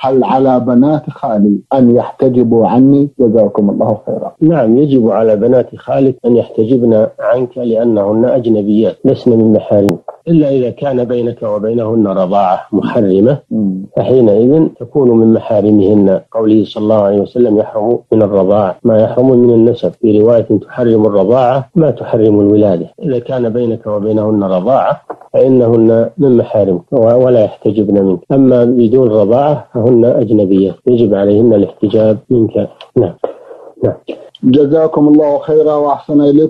هل على بنات خالي أن يحتجبوا عني؟ جزاكم الله خيرا. نعم يجب على بنات خالك أن يحتجبن عنك لأنهن أجنبيات لسن من محارمك. إلا إذا كان بينك وبينهن رضاعة محرمة فحينئذ تكون من محارمهن. قوله صلى الله عليه وسلم يحرم من الرضاعة. ما يحرم من النسب. في رواية تحرم الرضاعة ما تحرم الولادة. إذا كان بينك وبينهن رضاعة فإنهن من محارمك ولا يحتجبن منك. أما بدون رضاعة فهن أجنبيات يجب عليهن الاحتجاب منك. نعم. نعم. جزاكم الله خيرا وأحسن إليكم.